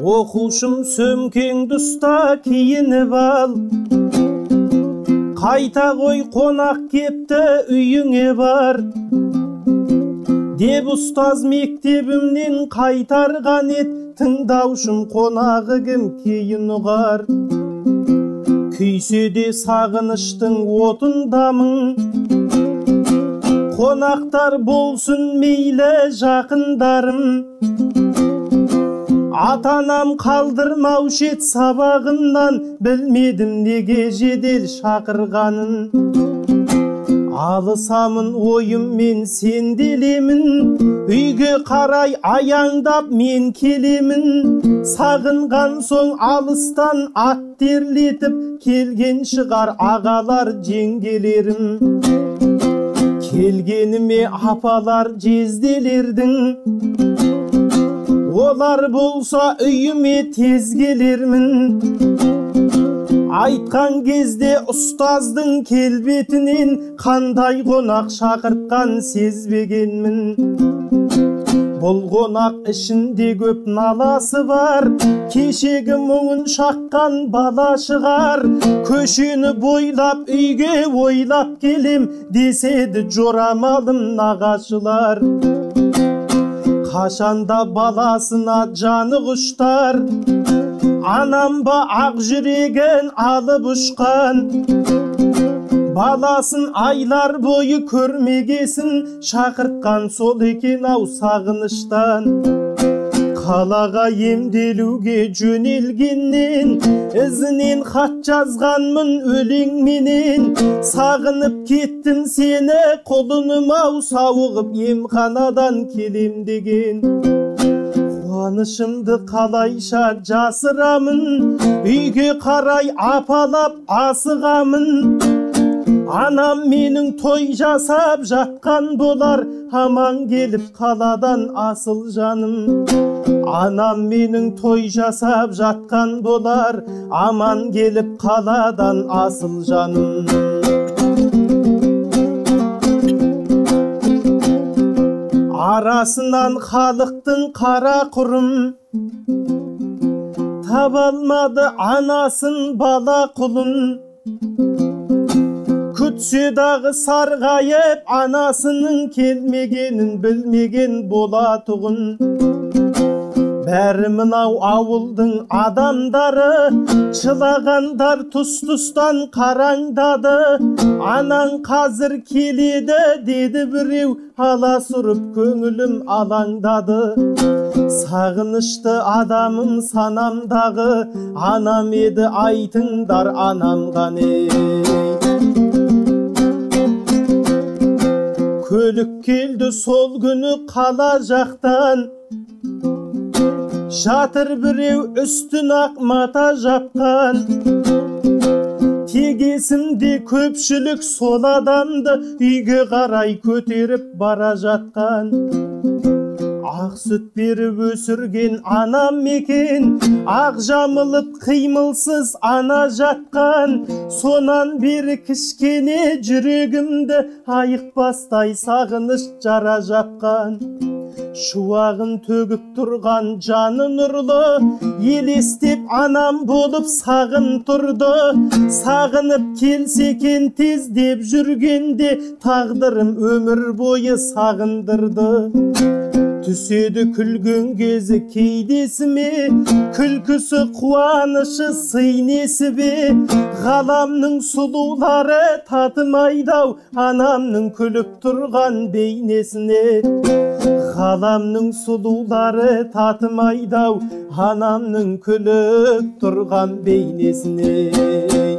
оқушым сөмкеңді ұста киініп ал қайта қой қонақ кепті үйіңе бар деп ұстаз мектебімнен қайтарған ет тыңдаушым қонағы кім кейін ұғар күйсе де сағыныштың отындамын қонақтар болсын мейлі жақындарым ата анам қалдырмаушы еді сабағымнан білмедім неге жедел шақырғанын. Алысамын ойыммен сенделемін. Үйге қарай аяңдап мен келемін. Сағынған соң алыстан ат терлетіп келген шығар ағалар жеңгелерім келгеніме апалар жезделердің. Олар болса үйіме тез келермін. Айтқан кезде ұстаздың келбетінен қандай қонақ шақыртқан сезбегенмін. Бұл қонақ ішінде көп наласы бар кешегі мұңын шаққан бала шығар. Көшені бойлап үйге ойлап келем деседі жорамалым нағашылар. Қашанда баласына жаны құштар анам ба ақ жүрегін алып ұшқан баласын айлар бойы көрмегесін шақыртқан сол екен ау сағыныштан қалаға емделуге жөнелгеннен ізінен хат жазғанмын өлеңменен сағынып кеттім сені құлыным ау сауығып емханадан келем деген қуанышымды қалайша жасырамын үйге қарай апалап асығамын анам менің той жасап жатқан болар аман келіп қаладан асыл жаным анам менің той жасап жатқан болар аман келіп қаладан асыл жаным арасынан халықтың қара құрым таба алмады анасын бала құлын дағы сарғайып анасының келмегенін білмеген болатұғын бәрі мынау ауылдың адамдары жылағандар тұс тұстан қараңдады анаң қазір келеді деді біреу аласұрып көңілім алаңдады сағынышты адамым санамдағы анам еді айтыңдар анам қане көлік келді сол күні қала жақтан жатыр біреу үстін ақ мата жапқан тегесімде көпшілік сол адамды үйге қарай көтеріп бара жатқан ақ сүт беріп өсірген анам мекен ақ жамылып қимылсыз ана жатқан. Сонан бері кішкене жүрегімді айықпастай сағыныш жара жапқан. Шуағын төгіп тұрған жаны нұрлы елестеп анам болып сағын тұрды. Сағынып келсе екен тез деп жүргенде тағдырым өмір бойы сағындырды. Түседі күлген кезі кейдесіме күлкісі қуанышы сый несібе ғаламның сұлулары татымайды ау анамның күліп тұрған бейнесіне ғаламның сұлулары татымайды ау анамның күліп тұрған бейнесіне